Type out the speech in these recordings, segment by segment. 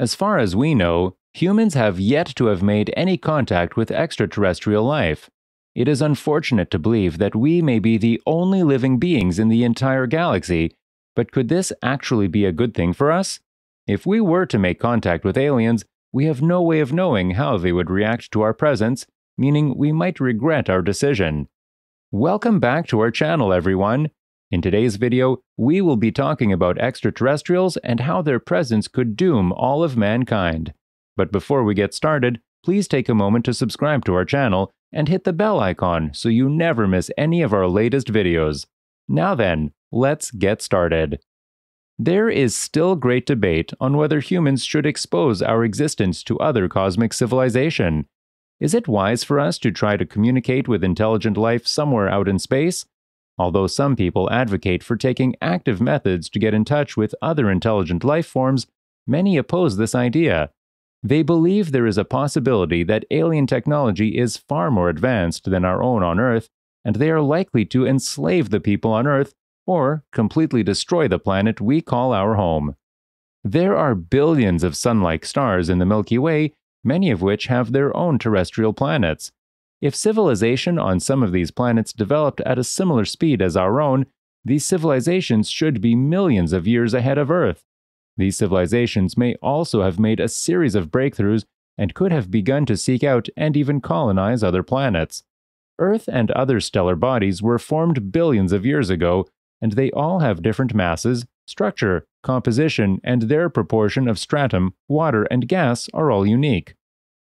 As far as we know, humans have yet to have made any contact with extraterrestrial life. It is unfortunate to believe that we may be the only living beings in the entire galaxy, but could this actually be a good thing for us? If we were to make contact with aliens, we have no way of knowing how they would react to our presence, meaning we might regret our decision. Welcome back to our channel, everyone. In today's video, we will be talking about extraterrestrials and how their presence could doom all of mankind. But before we get started, please take a moment to subscribe to our channel and hit the bell icon so you never miss any of our latest videos. Now then, let's get started. There is still great debate on whether humans should expose our existence to other cosmic civilization. Is it wise for us to try to communicate with intelligent life somewhere out in space? Although some people advocate for taking active methods to get in touch with other intelligent life forms, many oppose this idea. They believe there is a possibility that alien technology is far more advanced than our own on Earth, and they are likely to enslave the people on Earth or completely destroy the planet we call our home. There are billions of sun like stars in the Milky Way, many of which have their own terrestrial planets. If civilization on some of these planets developed at a similar speed as our own, these civilizations should be millions of years ahead of Earth. These civilizations may also have made a series of breakthroughs and could have begun to seek out and even colonize other planets. Earth and other stellar bodies were formed billions of years ago, and they all have different masses, structure, composition, and their proportion of stratum, water, and gas are all unique.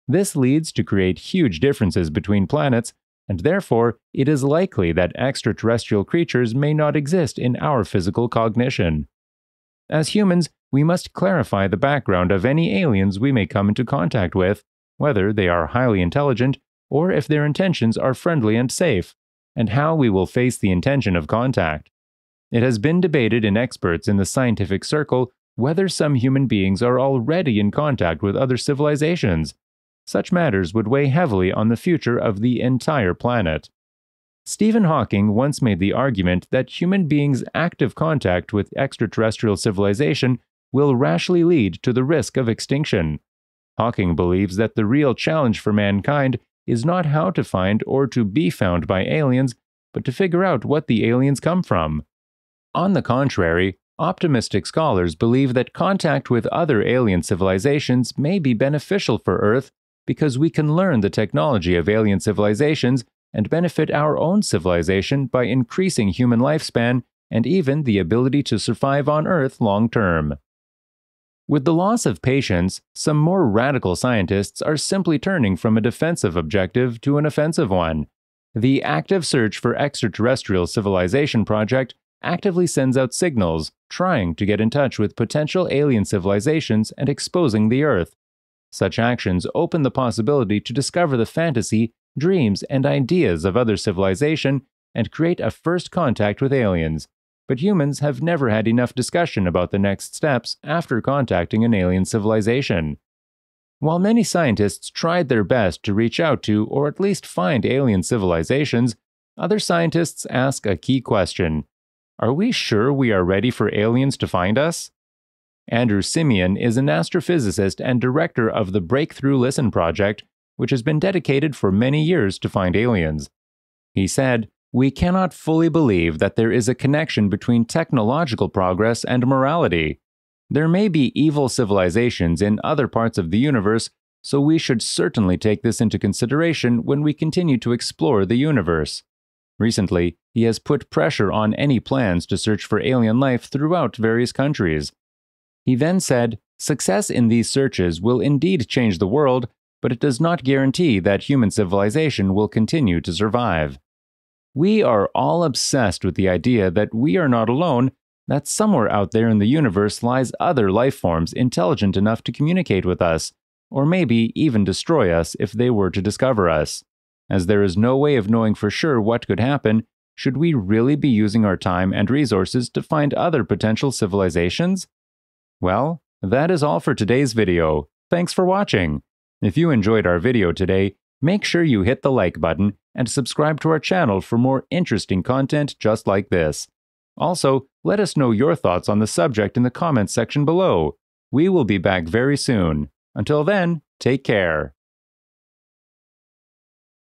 This leads to create huge differences between planets, and therefore it is likely that extraterrestrial creatures may not exist in our physical cognition. As humans, we must clarify the background of any aliens we may come into contact with, whether they are highly intelligent or if their intentions are friendly and safe, and how we will face the intention of contact. It has been debated in experts in the scientific circle whether some human beings are already in contact with other civilizations, such matters would weigh heavily on the future of the entire planet. Stephen Hawking once made the argument that human beings' active contact with extraterrestrial civilization will rashly lead to the risk of extinction. Hawking believes that the real challenge for mankind is not how to find or to be found by aliens, but to figure out what the aliens come from. On the contrary, optimistic scholars believe that contact with other alien civilizations may be beneficial for Earth because we can learn the technology of alien civilizations and benefit our own civilization by increasing human lifespan and even the ability to survive on Earth long term. With the loss of patience, some more radical scientists are simply turning from a defensive objective to an offensive one. The Active Search for Extraterrestrial Civilization project actively sends out signals trying to get in touch with potential alien civilizations and exposing the Earth. Such actions open the possibility to discover the fantasy, dreams, and ideas of other civilization and create a first contact with aliens. But humans have never had enough discussion about the next steps after contacting an alien civilization. While many scientists tried their best to reach out to or at least find alien civilizations, other scientists ask a key question Are we sure we are ready for aliens to find us? Andrew Siemion is an astrophysicist and director of the Breakthrough Listen project, which has been dedicated for many years to find aliens. He said, We cannot fully believe that there is a connection between technological progress and morality. There may be evil civilizations in other parts of the universe, so we should certainly take this into consideration when we continue to explore the universe. Recently, he has put pressure on any plans to search for alien life throughout various countries. He then said, Success in these searches will indeed change the world, but it does not guarantee that human civilization will continue to survive. We are all obsessed with the idea that we are not alone, that somewhere out there in the universe lies other life forms intelligent enough to communicate with us, or maybe even destroy us if they were to discover us. As there is no way of knowing for sure what could happen, should we really be using our time and resources to find other potential civilizations? Well, that is all for today's video. Thanks for watching. If you enjoyed our video today, make sure you hit the like button and subscribe to our channel for more interesting content just like this. Also, let us know your thoughts on the subject in the comments section below. We will be back very soon. Until then, take care.